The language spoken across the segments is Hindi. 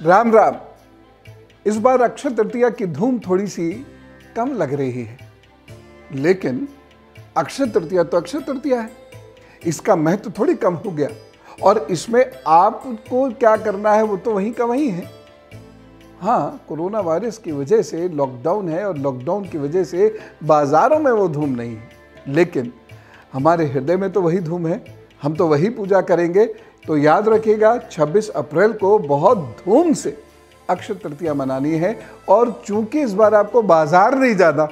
राम राम। इस बार अक्षय तृतीया की धूम थोड़ी सी कम लग रही है। लेकिन अक्षय तृतीया तो अक्षय तृतीया है। इसका महत्व थोड़ी कम हो गया। और इसमें आपको क्या करना है वो तो वहीं का वहीं है। हाँ कोरोना वायरस की वजह से लॉकडाउन है और लॉकडाउन की वजह से बाज़ारों में वो धूम नहीं है। लेकिन हमारे हृदय में तो वही धूम है। हम तो वही पूजा करेंगे। तो याद रखिएगा 26 अप्रैल को बहुत धूम से अक्षय तृतीया मनानी है और चूँकि इस बार आपको बाज़ार नहीं जाना,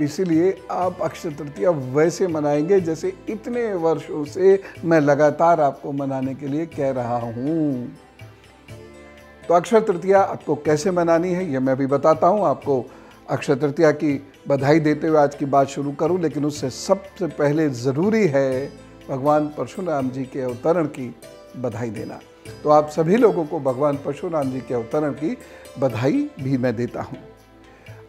इसीलिए आप अक्षय तृतीया वैसे मनाएँगे जैसे इतने वर्षों से मैं लगातार आपको मनाने के लिए कह रहा हूँ। तो अक्षय तृतीया आपको कैसे मनानी है, यह मैं भी बताता हूँ। आपको अक्षय तृतीया की बधाई देते हुए आज की बात शुरू करूँ, लेकिन उससे सबसे पहले ज़रूरी है भगवान परशुराम जी के अवतरण की बधाई देना। तो आप सभी लोगों को भगवान परशुराम जी के अवतरण की बधाई भी मैं देता हूँ।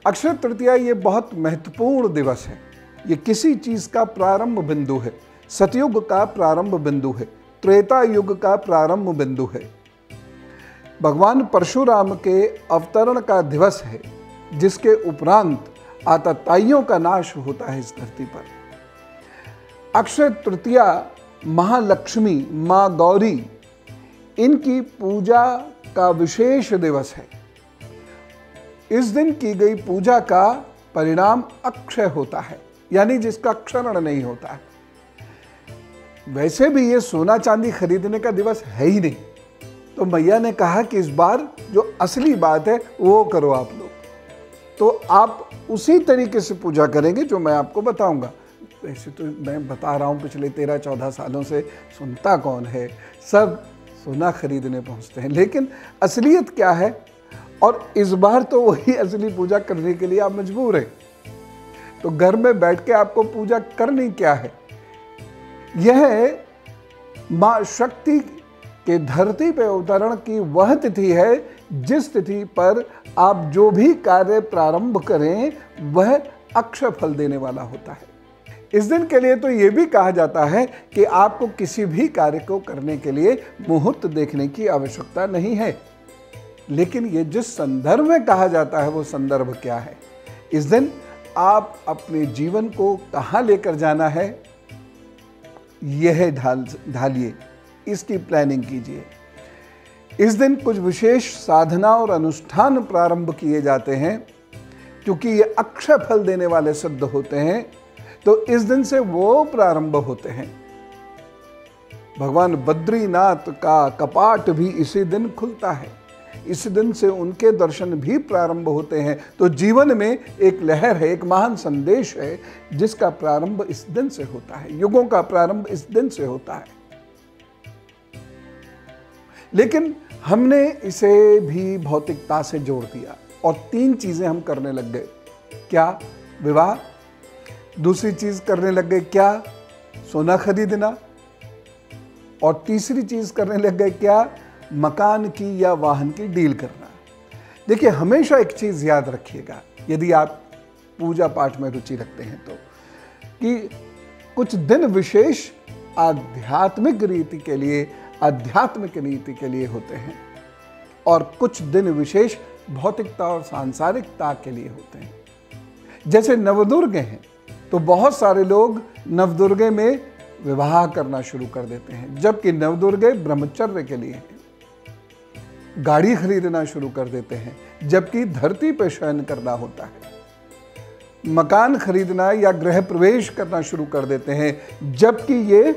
अक्षय तृतीया, ये बहुत महत्वपूर्ण दिवस है। ये किसी चीज़ का प्रारंभ बिंदु है। सतयुग का प्रारंभ बिंदु है। त्रेता युग का प्रारंभ बिंदु है। भगवान परशुराम के अवतरण का दिवस है, जिसके उपरांत आतताइयों का नाश होता है इस धरती पर। अक्षय तृतीया, महालक्ष्मी, माँ गौरी, इनकी पूजा का विशेष दिवस है। इस दिन की गई पूजा का परिणाम अक्षय होता है, यानी जिसका क्षरण नहीं होता है। वैसे भी ये सोना चांदी खरीदने का दिवस है ही नहीं। तो मैया ने कहा कि इस बार जो असली बात है, वो करो आप लोग। तो आप उसी तरीके से पूजा करेंगे जो मैं आपको बताऊँगा। वैसे तो मैं बता रहा हूँ, पिछले तेरह चौदह सालों से सुनता कौन है? सब सोना खरीदने पहुँचते हैं। लेकिन असलियत क्या है? और इस बार तो वही असली पूजा करने के लिए आप मजबूर हैं। तो घर में बैठ के आपको पूजा करनी क्या है? यह माँ शक्ति के धरती पर अवतरण की वह तिथि है, जिस तिथि पर आप जो भी कार्य प्रारंभ करें, वह अक्षय फल देने वाला होता है। इस दिन के लिए तो ये भी कहा जाता है कि आपको किसी भी कार्य को करने के लिए मुहूर्त देखने की आवश्यकता नहीं है। लेकिन ये जिस संदर्भ में कहा जाता है वो संदर्भ क्या है? इस दिन आप अपने जीवन को कहाँ लेकर जाना है? यह ढाल, ढालिए, इसकी प्लानिंग कीजिए। इस दिन कुछ विशेष साधना और अनुष्ठान प्रारंभ किए जाते हैं, क्योंकि ये अक्षय फल देने वाले सिद्ध होते हैं। तो इस दिन से वो प्रारंभ होते हैं। भगवान बद्रीनाथ का कपाट भी इसी दिन खुलता है। इस दिन से उनके दर्शन भी प्रारंभ होते हैं। तो जीवन में एक लहर है, एक महान संदेश है, जिसका प्रारंभ इस दिन से होता है। युगों का प्रारंभ इस दिन से होता है। लेकिन हमने इसे भी भौतिकता से जोड़ दिया और तीन चीज़ें हम करने लग गए। क्या? विवाह दूसरी चीज़ करने लग गए क्या? सोना खरीदना। और तीसरी चीज़ करने लग गए क्या? मकान की या वाहन की डील करना। देखिए, हमेशा एक चीज़ याद रखिएगा, यदि आप पूजा पाठ में रुचि रखते हैं तो कि कुछ दिन विशेष आध्यात्मिक रीति के लिए, आध्यात्मिक नीति के लिए होते हैं। और कुछ दिन विशेष भौतिकता और सांसारिकता के लिए होते हैं। जैसे नवदुर्ग हैं तो बहुत सारे लोग नवदुर्गे में विवाह करना शुरू कर देते हैं, जबकि नवदुर्गे ब्रह्मचर्य के लिए हैं। गाड़ी खरीदना शुरू कर देते हैं, जबकि धरती पर शयन करना होता है। मकान खरीदना या गृह प्रवेश करना शुरू कर देते हैं, जबकि ये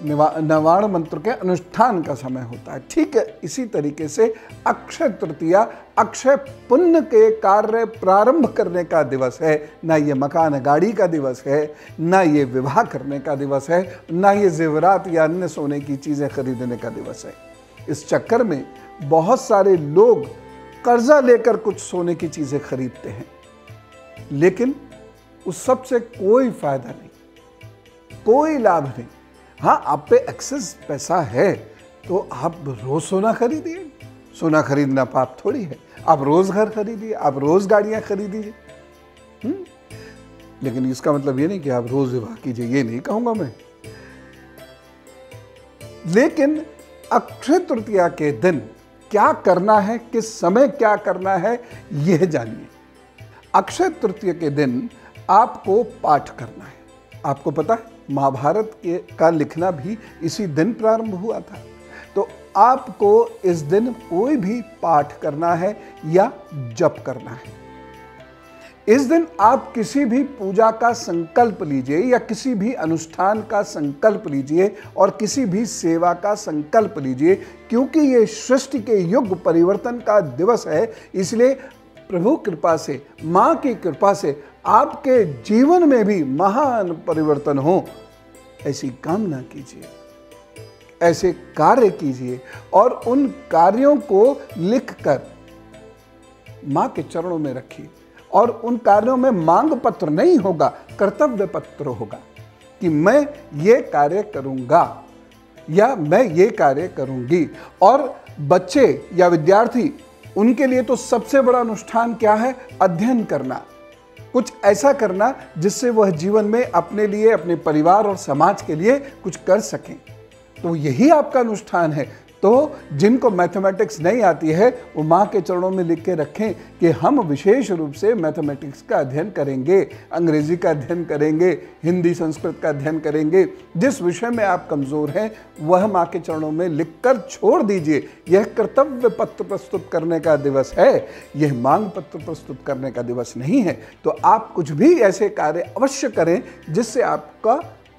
नवाण मंत्र के अनुष्ठान का समय होता है। ठीक है, इसी तरीके से अक्षय तृतीया, अक्षय पुण्य के कार्य प्रारंभ करने का दिवस है, ना ये मकान गाड़ी का दिवस है, ना ये विवाह करने का दिवस है, ना ये जेवरात या अन्य सोने की चीज़ें खरीदने का दिवस है। इस चक्कर में बहुत सारे लोग कर्जा लेकर कुछ सोने की चीज़ें खरीदते हैं, लेकिन उस सबसे कोई फ़ायदा नहीं, कोई लाभ नहीं। हाँ आप पे एक्सेस पैसा है तो आप रोज सोना खरीदिए। सोना खरीदना पाप थोड़ी है। आप रोज घर खरीदिए, आप रोज गाड़ियाँ खरीदिए। हम्म? लेकिन इसका मतलब ये नहीं कि आप रोज विवाह कीजिए, ये नहीं कहूँगा मैं। लेकिन अक्षय तृतीया के दिन क्या करना है, किस समय क्या करना है, यह जानिए। अक्षय तृतीय के दिन आपको पाठ करना है। आपको पता है? महाभारत के, का लिखना भी इसी दिन प्रारंभ हुआ था। तो आपको इस दिन कोई भी पाठ करना है या जप करना है। इस दिन आप किसी भी पूजा का संकल्प लीजिए या किसी भी अनुष्ठान का संकल्प लीजिए और किसी भी सेवा का संकल्प लीजिए, क्योंकि ये सृष्टि के युग परिवर्तन का दिवस है, इसलिए प्रभु कृपा से, माँ की कृपा से आपके जीवन में भी महान परिवर्तन हो, ऐसी कामना कीजिए। ऐसे कार्य कीजिए और उन कार्यों को लिखकर माँ के चरणों में रखिए और उन कार्यों में मांग पत्र नहीं होगा, कर्तव्य पत्र होगा कि मैं ये कार्य करूँगा या मैं ये कार्य करूँगी। और बच्चे या विद्यार्थी, उनके लिए तो सबसे बड़ा अनुष्ठान क्या है? अध्ययन करना। कुछ ऐसा करना जिससे वह जीवन में अपने लिए, अपने परिवार और समाज के लिए कुछ कर सकें। तो यही आपका अनुष्ठान है। तो जिनको मैथमेटिक्स नहीं आती है, वो माँ के चरणों में लिख के रखें कि हम विशेष रूप से मैथमेटिक्स का अध्ययन करेंगे, अंग्रेज़ी का अध्ययन करेंगे, हिंदी संस्कृत का अध्ययन करेंगे। जिस विषय में आप कमज़ोर हैं, वह माँ के चरणों में लिखकर छोड़ दीजिए। यह कर्तव्य पत्र प्रस्तुत करने का दिवस है, यह मांग पत्र प्रस्तुत करने का दिवस नहीं है। तो आप कुछ भी ऐसे कार्य अवश्य करें, जिससे आपका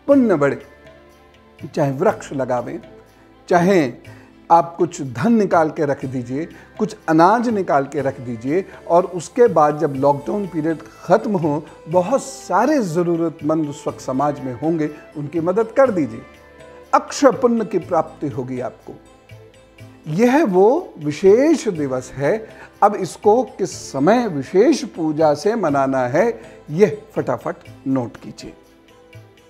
पुण्य बढ़े। चाहे वृक्ष लगावें, चाहे आप कुछ धन निकाल के रख दीजिए, कुछ अनाज निकाल के रख दीजिए और उसके बाद जब लॉकडाउन पीरियड ख़त्म हो, बहुत सारे ज़रूरतमंद उस वक्त समाज में होंगे, उनकी मदद कर दीजिए। अक्षय पुण्य की प्राप्ति होगी आपको। यह वो विशेष दिवस है। अब इसको किस समय विशेष पूजा से मनाना है, यह फटाफट नोट कीजिए।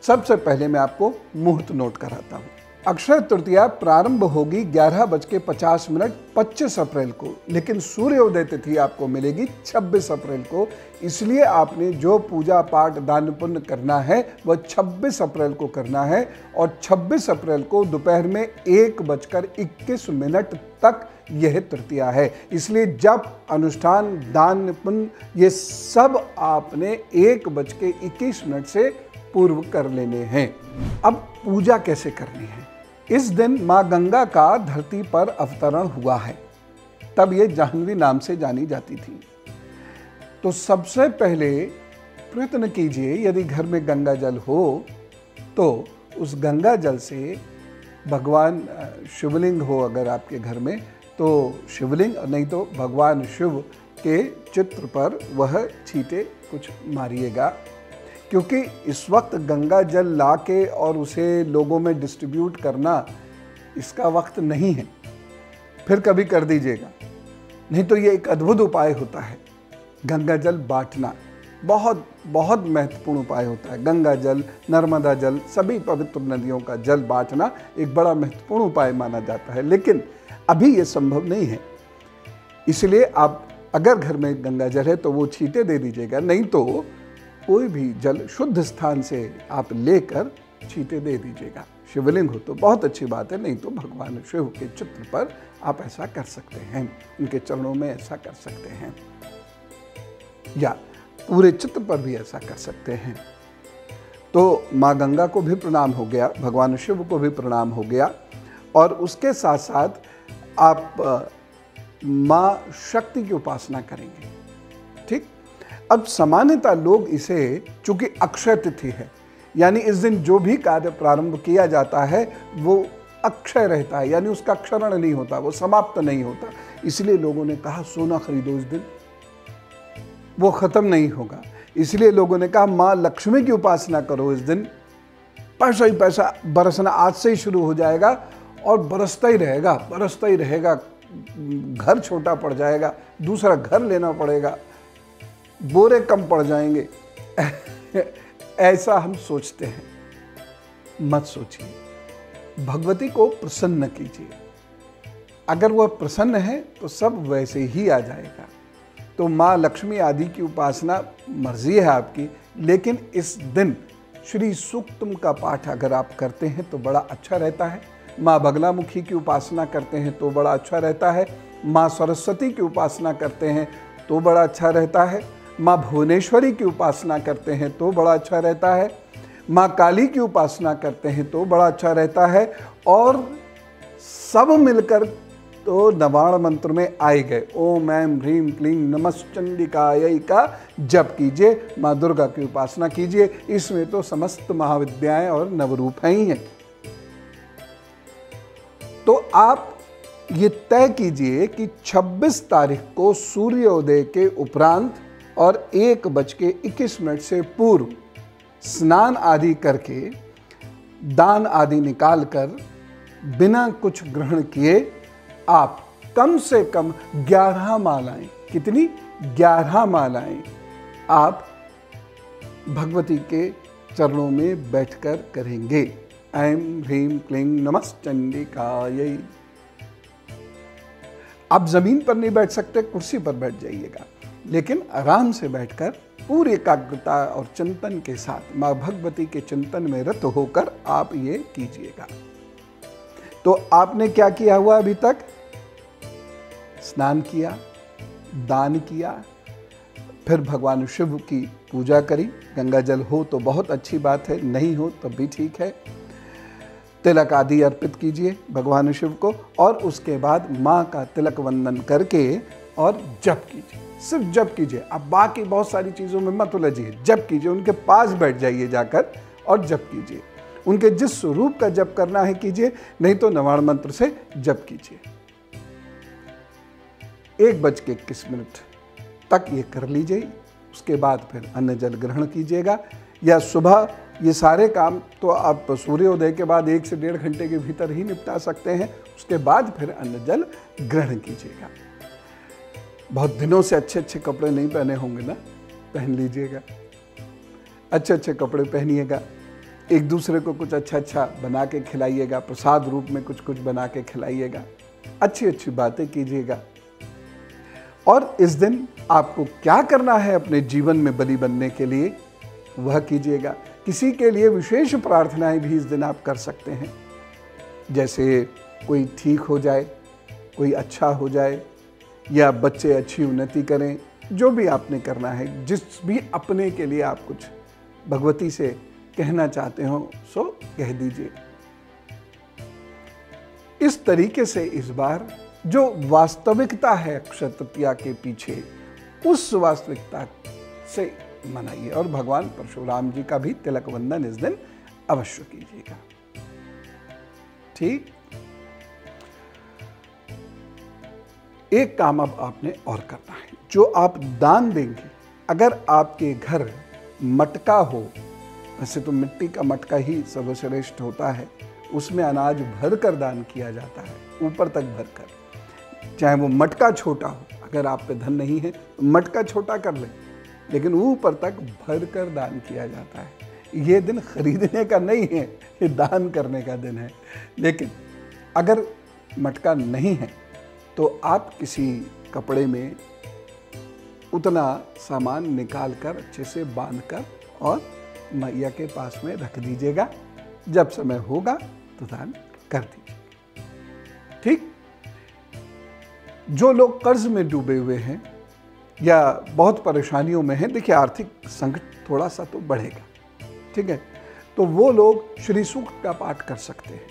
सबसे पहले मैं आपको मुहूर्त नोट कराता हूँ। अक्षय तृतीया प्रारंभ होगी ग्यारह बज के पचास मिनट पच्चीस अप्रैल को, लेकिन सूर्योदय तिथि आपको मिलेगी छब्बीस अप्रैल को। इसलिए आपने जो पूजा पाठ दान पुण्य करना है, वह छब्बीस अप्रैल को करना है और छब्बीस अप्रैल को दोपहर में एक बजकर इक्कीस मिनट तक यह तृतीया है। इसलिए जब अनुष्ठान, दान पुण्य, ये सब आपने एक बज के इक्कीस मिनट से पूर्व कर लेने हैं। अब पूजा कैसे करनी है? इस दिन माँ गंगा का धरती पर अवतरण हुआ है। तब ये जाह्नवी नाम से जानी जाती थी। तो सबसे पहले प्रयत्न कीजिए, यदि घर में गंगा जल हो तो उस गंगा जल से भगवान शिवलिंग हो अगर आपके घर में तो शिवलिंग, नहीं तो भगवान शिव के चित्र पर वह छीटे कुछ मारिएगा। क्योंकि इस वक्त गंगा जल ला के और उसे लोगों में डिस्ट्रीब्यूट करना इसका वक्त नहीं है। फिर कभी कर दीजिएगा। नहीं तो ये एक अद्भुत उपाय होता है, गंगा जल बांटना। बहुत बहुत महत्वपूर्ण उपाय होता है, गंगा जल, नर्मदा जल, सभी पवित्र नदियों का जल बांटना एक बड़ा महत्वपूर्ण उपाय माना जाता है। लेकिन अभी ये संभव नहीं है। इसलिए आप अगर घर में गंगा जल है तो वो छीटे दे दीजिएगा, नहीं तो कोई भी जल शुद्ध स्थान से आप लेकर छीटे दे दीजिएगा। शिवलिंग हो तो बहुत अच्छी बात है, नहीं तो भगवान शिव के चित्र पर आप ऐसा कर सकते हैं, उनके चरणों में ऐसा कर सकते हैं। या पूरे चित्र पर भी ऐसा कर सकते हैं। तो माँ गंगा को भी प्रणाम हो गया, भगवान शिव को भी प्रणाम हो गया, और उसके साथ साथ आप, माँ शक्ति की उपासना करेंगे। अब सामान्यतः लोग इसे चूँकि अक्षय तिथि है, यानी इस दिन जो भी कार्य प्रारंभ किया जाता है, वो अक्षय रहता है, यानी उसका क्षरण नहीं होता, वो समाप्त नहीं होता। इसलिए लोगों ने कहा, सोना खरीदो इस दिन। वो खत्म नहीं होगा। इसलिए लोगों ने कहा, माँ लक्ष्मी की उपासना करो इस दिन। पैसा ही पैसा, बरसना आज से ही शुरू हो जाएगा और बरसता ही रहेगा, बरसता ही रहेगा। घर छोटा पड़ जाएगा, दूसरा घर लेना पड़ेगा। बोरे कम पड़ जाएँगे। ऐसा हम सोचते हैं। मत सोचिए। भगवती को प्रसन्न कीजिए। अगर वह प्रसन्न है तो सब वैसे ही आ जाएगा। तो माँ लक्ष्मी आदि की उपासना मर्ज़ी है आपकी, लेकिन इस दिन श्री सूक्तम का पाठ अगर आप करते हैं तो बड़ा अच्छा रहता है। माँ बगलामुखी की उपासना करते हैं तो बड़ा अच्छा रहता है। माँ सरस्वती की उपासना करते हैं तो बड़ा अच्छा रहता है। माँ भुवनेश्वरी की उपासना करते हैं तो बड़ा अच्छा रहता है। माँ काली की उपासना करते हैं तो बड़ा अच्छा रहता है। और सब मिलकर तो नवाण मंत्र में आए गए। ओम एम ह्रीम क्लीं, नमश्चंडिकाय का जप कीजिए, माँ दुर्गा की उपासना कीजिए। इसमें तो समस्त महाविद्याएँ और नवरूप ही हैं तो आप ये तय कीजिए कि 26 तारीख को सूर्योदय के उपरांत और एक बज के इक्कीस मिनट से पूर्व स्नान आदि करके दान आदि निकाल कर बिना कुछ ग्रहण किए आप कम से कम 11 मालाएँ, कितनी? 11 मालाएँ आप भगवती के चरणों में बैठकर करेंगे। ऐम ह्रीम क्लीं नमश्चंडिकाय आप ज़मीन पर नहीं बैठ सकते, कुर्सी पर बैठ जाइएगा। लेकिन आराम से बैठकर पूरी एकाग्रता और चिंतन के साथ, माँ भगवती के चिंतन में रत होकर आप ये कीजिएगा। तो आपने क्या किया हुआ अभी तक? स्नान किया, दान किया, फिर भगवान शिव की पूजा करी। गंगा जल हो तो बहुत अच्छी बात है, नहीं हो तब भी ठीक है। तिलक आदि अर्पित कीजिए भगवान शिव को और उसके बाद माँ का तिलक वंदन करके और जप कीजिए। सिर्फ़ जप कीजिए। अब बाकी बहुत सारी चीज़ों में मत उलझिए। जप कीजिए। उनके पास बैठ जाइए जाकर और जप कीजिए। उनके जिस स्वरूप का जप करना है कीजिए, नहीं तो नवाण मंत्र से जप कीजिए। एक बज के इक्कीस मिनट तक ये कर लीजिए। उसके बाद फिर अन्न जल ग्रहण कीजिएगा। या सुबह ये सारे काम तो आप सूर्योदय के बाद एक से डेढ़ घंटे के भीतर ही निपटा सकते हैं। उसके बाद फिर अन्न जल ग्रहण कीजिएगा। बहुत दिनों से अच्छे अच्छे कपड़े नहीं पहने होंगे ना? पहन लीजिएगा। अच्छे अच्छे कपड़े पहनिएगा। एक दूसरे को कुछ अच्छा अच्छा बना के खिलाइएगा। प्रसाद रूप में कुछ कुछ बना के खिलाइएगा। अच्छी अच्छी बातें कीजिएगा। और इस दिन आपको क्या करना है अपने जीवन में बलि बनने के लिए? वह कीजिएगा। किसी के लिए विशेष प्रार्थनाएँ भी इस दिन आप कर सकते हैं। जैसे कोई ठीक हो जाए, कोई अच्छा हो जाए या बच्चे अच्छी उन्नति करें, जो भी आपने करना है, जिस भी अपने के लिए आप कुछ भगवती से कहना चाहते हो, सो कह दीजिए। इस तरीके से इस बार जो वास्तविकता है अक्षय तृतीया के पीछे, उस वास्तविकता से मनाइए। और भगवान परशुराम जी का भी तिलक वंदन इस दिन अवश्य कीजिएगा। ठीक? एक काम अब आपने और करना है। जो आप दान देंगे, अगर आपके घर मटका हो, वैसे तो मिट्टी का मटका ही सर्वश्रेष्ठ होता है, उसमें अनाज भर कर दान किया जाता है, ऊपर तक भर कर चाहे वो मटका छोटा हो, अगर आप पे धन नहीं है तो मटका छोटा कर लें, लेकिन ऊपर तक भर कर दान किया जाता है। ये दिन खरीदने का नहीं है, ये दान करने का दिन है। लेकिन अगर मटका नहीं है तो आप किसी कपड़े में उतना सामान निकाल कर अच्छे से बाँध कर और मैया के पास में रख दीजिएगा। जब समय होगा तो दान कर दीजिए। ठीक? जो लोग कर्ज में डूबे हुए हैं या बहुत परेशानियों में हैं, देखिए आर्थिक संकट थोड़ा सा तो बढ़ेगा। ठीक है? तो वो लोग श्री सूक्त का पाठ कर सकते हैं।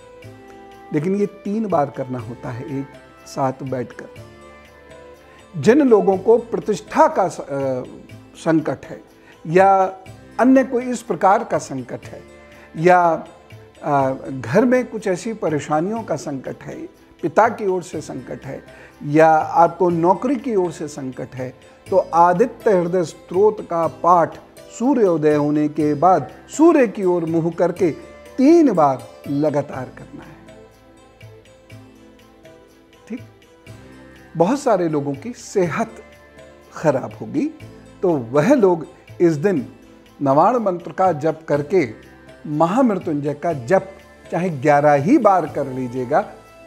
लेकिन ये तीन बार करना होता है। एक साथ बैठकर। जिन लोगों को प्रतिष्ठा का संकट है, या अन्य कोई इस प्रकार का संकट है, या घर में कुछ ऐसी परेशानियों का संकट है, पिता की ओर से संकट है, या आपको नौकरी की ओर से संकट है तो आदित्य हृदय स्त्रोत का पाठ सूर्योदय होने के बाद सूर्य की ओर मुँह करके तीन बार लगातार करना है। बहुत सारे लोगों की सेहत खराब होगी। तो वह लोग इस दिन नवाण मंत्र का जप करके, महामृत्युंजय का जप चाहे ग्यारह ही बार कर लीजिएगा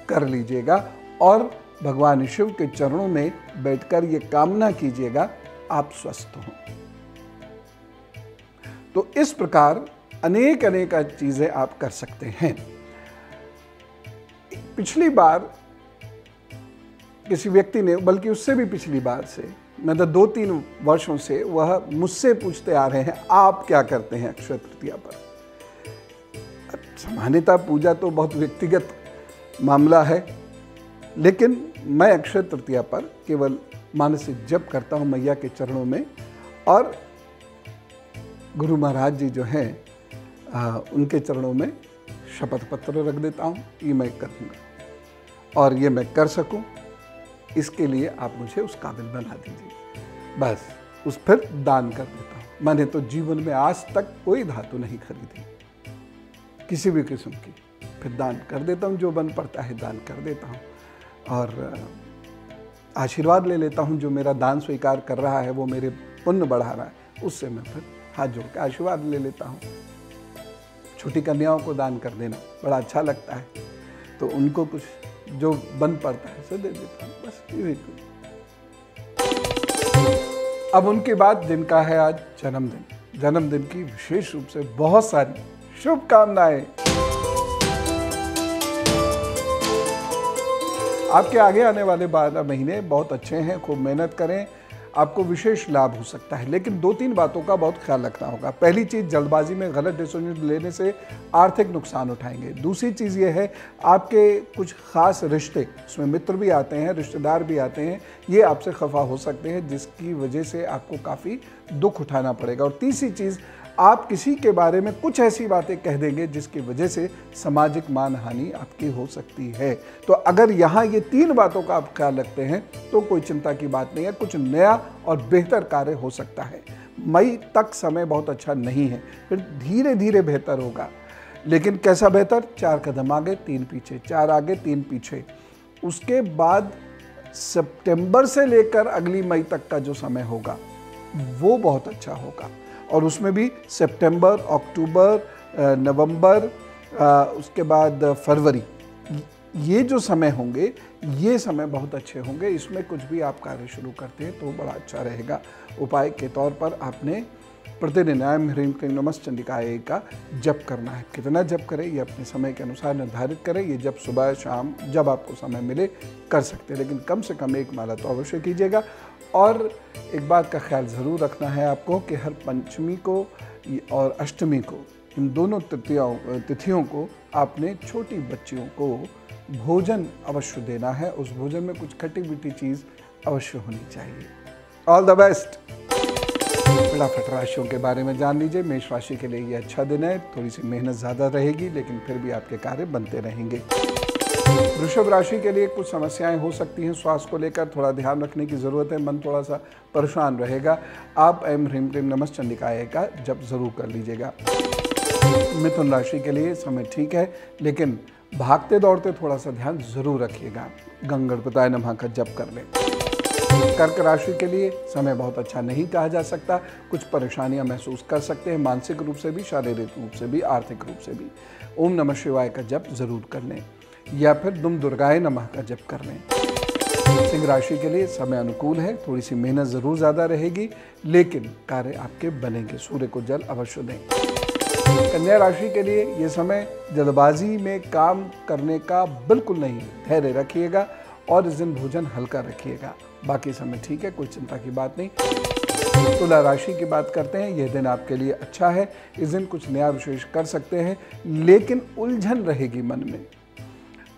कर लीजिएगा और भगवान शिव के चरणों में बैठकर ये कामना कीजिएगा, आप स्वस्थ हों। तो इस प्रकार अनेक अनेक चीज़ें आप कर सकते हैं। पिछली बार किसी व्यक्ति ने, बल्कि उससे भी पिछली बार से मतलब दो तीन वर्षों से वह मुझसे पूछते आ रहे हैं, आप क्या करते हैं अक्षय तृतीया पर? सामान्यतः पूजा तो बहुत व्यक्तिगत मामला है, लेकिन मैं अक्षय तृतीया पर केवल मानसिक जप करता हूँ मैया के चरणों में, और गुरु महाराज जी जो हैं उनके चरणों में शपथ पत्र रख देता हूँ, ये मैं करूँगा। और ये मैं कर सकूँ इसके लिए आप मुझे उस काबिल बना दीजिए। बस, उस फिर दान कर देता हूँ। मैंने तो जीवन में आज तक कोई धातु नहीं खरीदी। किसी भी किस्म की। फिर दान कर देता हूँ, जो बन पड़ता है दान कर देता हूँ। और आशीर्वाद ले लेता हूँ, जो मेरा दान स्वीकार कर रहा है, वो मेरे पुण्य बढ़ा रहा है। उससे मैं फिर हाथ जोड़ के आशीर्वाद ले लेता हूँ। छोटी कन्याओं को दान कर देना बड़ा अच्छा लगता है। तो उनको कुछ जो बन पड़ता है दे देता हूँ। बस यही अब उनके बाद जिनका है आज जन्मदिन। जन्मदिन की विशेष रूप से बहुत सारी शुभकामनाएँ। आपके आगे आने वाले बारह महीने बहुत अच्छे हैं, खूब मेहनत करें। आपको विशेष लाभ हो सकता है। लेकिन दो तीन बातों का बहुत ख्याल रखना होगा। पहली चीज़, जल्दबाजी में गलत डिसीज़न लेने से आर्थिक नुकसान उठाएँगे। दूसरी चीज़ ये है, आपके कुछ ख़ास रिश्ते, उसमें मित्र भी आते हैं, रिश्तेदार भी आते हैं, ये आपसे खफा हो सकते हैं, जिसकी वजह से आपको काफ़ी दुख उठाना पड़ेगा। और तीसरी चीज़ आप किसी के बारे में कुछ ऐसी बातें कह देंगे जिसकी वजह से सामाजिक मानहानि आपकी हो सकती है। तो अगर यहाँ ये तीन बातों का आप ख्याल रखते हैं तो कोई चिंता की बात नहीं है, कुछ नया और बेहतर कार्य हो सकता है। मई तक समय बहुत अच्छा नहीं है, फिर धीरे धीरे बेहतर होगा। लेकिन कैसा बेहतर? चार कदम आगे, तीन पीछे, चार आगे, तीन पीछे। उसके बाद सितंबर से लेकर अगली मई तक का जो समय होगा, वो बहुत अच्छा होगा। और उसमें भी सितंबर, अक्टूबर नवंबर उसके बाद फरवरी। ये जो समय होंगे, ये समय बहुत अच्छे होंगे। इसमें कुछ भी आप कार्य शुरू करते हैं तो बड़ा अच्छा रहेगा। उपाय के तौर पर आपने प्रतिदिन आयम ह्रीम क्रीम नमस चंडिकाय का जप करना है। कितना जप करें, ये अपने समय के अनुसार निर्धारित करें। ये जब सुबह, शाम जब आपको समय मिले, कर सकते हैं। लेकिन कम से कम एक माला तो अवश्य कीजिएगा। और एक बात का ख्याल ज़रूर रखना है आपको कि हर पंचमी को और अष्टमी को, इन दोनों तृतीयों तिथियों को आपने छोटी बच्चियों को भोजन अवश्य देना है। उस भोजन में कुछ खट्टी मीठी चीज़ अवश्य होनी चाहिए। ऑल द बेस्ट फटाफट राशियों के बारे में जान लीजिए। मेष राशि के लिए ये अच्छा दिन है। थोड़ी सी मेहनत ज़्यादा रहेगी, लेकिन फिर भी आपके कार्य बनते रहेंगे। वृषभ राशि के लिए कुछ समस्याएँ हो सकती हैं। स्वास्थ्य को लेकर थोड़ा ध्यान रखने की ज़रूरत है। मन थोड़ा सा परेशान रहेगा। आप एम ह्रीम क्रीम नमस चंडिकाय का जब ज़रूर कर लीजिएगा। मिथुन राशि के लिए समय ठीक है, लेकिन भागते दौड़ते थोड़ा सा ध्यान ज़रूर रखिएगा। गंगणपताय नमः का जप कर लें। कर्क राशि के लिए समय बहुत अच्छा नहीं कहा जा सकता। कुछ परेशानियाँ महसूस कर सकते हैं। मानसिक रूप से भी, शारीरिक रूप से भी, आर्थिक रूप से भी। ओम नमः शिवाय का जप ज़रूर कर लें। या फिर दुम दुर्गाए नमः का जप कर लें। सिंह राशि के लिए समय अनुकूल है थोड़ी सी मेहनत ज़रूर ज़्यादा रहेगी, लेकिन कार्य आपके बनेंगे, सूर्य को जल अवश्य दें। कन्या राशि के लिए ये समय जल्दबाजी में काम करने का बिल्कुल नहीं, धैर्य रखिएगा और इस दिन भोजन हल्का रखिएगा। बाकी समय ठीक है, कोई चिंता की बात नहीं। तुला राशि की बात करते हैं, यह दिन आपके लिए अच्छा है, इस दिन कुछ नया विशेष कर सकते हैं, लेकिन उलझन रहेगी मन में।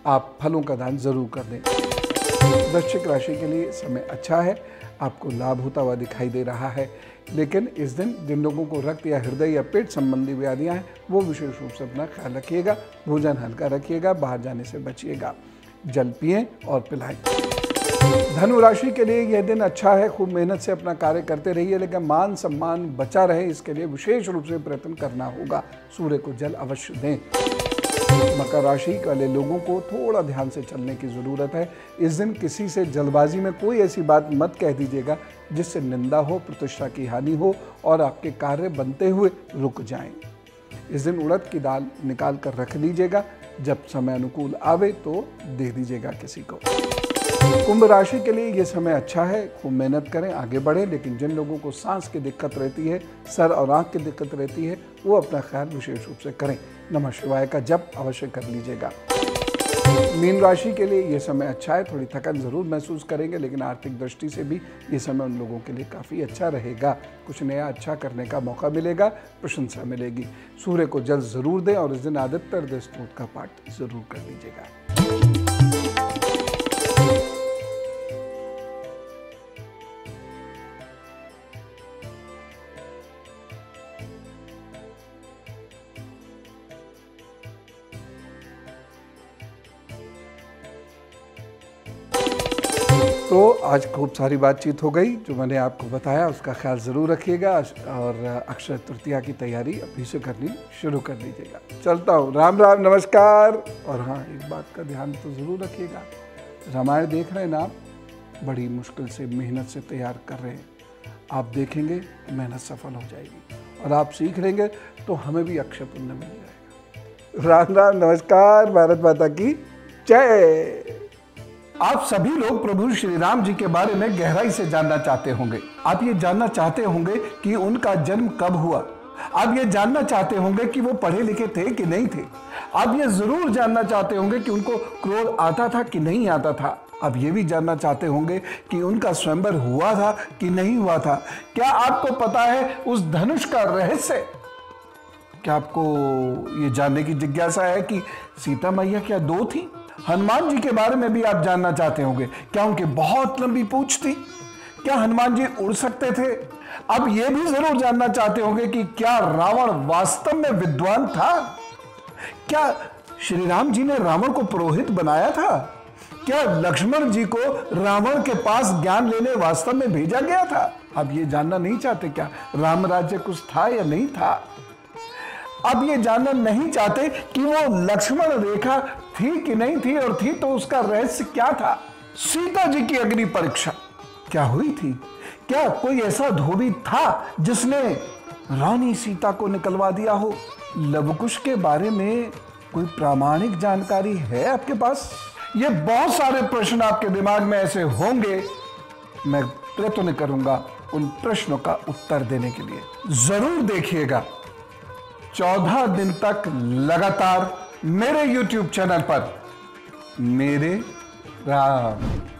आप फलों का दान ज़रूर कर दें। वृश्चिक राशि के लिए समय अच्छा है। आपको लाभ होता हुआ दिखाई दे रहा है। लेकिन इस दिन जिन लोगों को रक्त या हृदय या पेट संबंधी व्याधियाँ हैं, वो विशेष रूप से अपना ख्याल रखिएगा, भोजन हल्का रखिएगा, बाहर जाने से बचिएगा। जल पिए और पिलाएँ। धनु राशि के लिए यह दिन अच्छा है। खूब मेहनत से अपना कार्य करते रहिए, लेकिन मान सम्मान बचा रहे, इसके लिए विशेष रूप से प्रयत्न करना होगा। सूर्य को जल अवश्य दें। मकर राशि वाले लोगों को थोड़ा ध्यान से चलने की ज़रूरत है। इस दिन किसी से जल्दबाजी में कोई ऐसी बात मत कह दीजिएगा, जिससे निंदा हो, प्रतिष्ठा की हानि हो और आपके कार्य बनते हुए रुक जाएँ। इस दिन उड़द की दाल निकाल कर रख लीजिएगा जब समय अनुकूल आवे तो दे दीजिएगा किसी को। कुंभ राशि के लिए ये समय अच्छा है। खूब मेहनत करें, आगे बढ़ें, लेकिन जिन लोगों को सांस की दिक्कत रहती है, सर और आँख की दिक्कत रहती है, वो अपना ख्याल विशेष रूप से करें। नमः शिवाय का जप अवश्य कर लीजिएगा। मीन राशि के लिए ये समय अच्छा है। थोड़ी थकन ज़रूर महसूस करेंगे, लेकिन आर्थिक दृष्टि से भी ये समय उन लोगों के लिए काफ़ी अच्छा रहेगा। कुछ नया अच्छा करने का मौका मिलेगा, प्रशंसा मिलेगी। सूर्य को जल ज़रूर दें और इस दिन आदित्य स्त्रोत का पाठ ज़रूर कर लीजिएगा। तो आज खूब सारी बातचीत हो गई, जो मैंने आपको बताया, उसका ख्याल ज़रूर रखिएगा और अक्षय तृतीया की तैयारी अभी से करनी शुरू कर दीजिएगा। चलता हूँ। राम राम, नमस्कार। और हाँ एक बात का ध्यान तो ज़रूर रखिएगा। रामायण देख रहे हैं ना आप? बड़ी मुश्किल से, मेहनत से तैयार कर रहे हैं। आप देखेंगे मेहनत सफल हो जाएगी। और आप सीख लेंगे तो हमें भी अक्षय पुण्य मिल जाएगा। राम राम, नमस्कार। भारत माता की जय। आप सभी लोग प्रभु श्री राम जी के बारे में गहराई से जानना चाहते होंगे। आप ये जानना चाहते होंगे कि उनका जन्म कब हुआ। आप ये जानना चाहते होंगे कि वो पढ़े लिखे थे कि नहीं थे। आप ये ज़रूर जानना चाहते होंगे कि उनको क्रोध आता था कि नहीं आता था। आप ये भी जानना चाहते होंगे कि उनका स्वयंवर हुआ था कि नहीं हुआ था। क्या आपको पता है उस धनुष का रहस्य? क्या आपको ये जानने की जिज्ञासा है कि सीता मैया क्या दो थी? हनुमान जी के बारे में भी आप जानना चाहते होंगे। क्या उनकी बहुत लंबी पूछ थी? क्या हनुमान जी उड़ सकते थे? अब यह भी ज़रूर जानना चाहते होंगे कि क्या रावण वास्तव में विद्वान था? क्या श्री राम जी ने रावण को पुरोहित बनाया था? क्या लक्ष्मण जी को रावण के पास ज्ञान लेने वास्तव में भेजा गया था? अब ये जानना नहीं चाहते क्या राम राज्य कुछ था या नहीं था? अब ये जानना नहीं चाहते कि वो लक्ष्मण रेखा थी कि नहीं थी और थी तो उसका रहस्य क्या था? सीता जी की अग्नि परीक्षा। क्या हुई थी? क्या कोई ऐसा धोबी था जिसने रानी सीता को निकलवा दिया हो? लवकुश के बारे में कोई प्रामाणिक जानकारी है आपके पास? ये बहुत सारे प्रश्न आपके दिमाग में ऐसे होंगे। मैं प्रयत्न करूँगा उन प्रश्नों का उत्तर देने के लिए। ज़रूर देखिएगा। चौदह दिन तक लगातार मेरे YouTube चैनल पर। मेरे राम।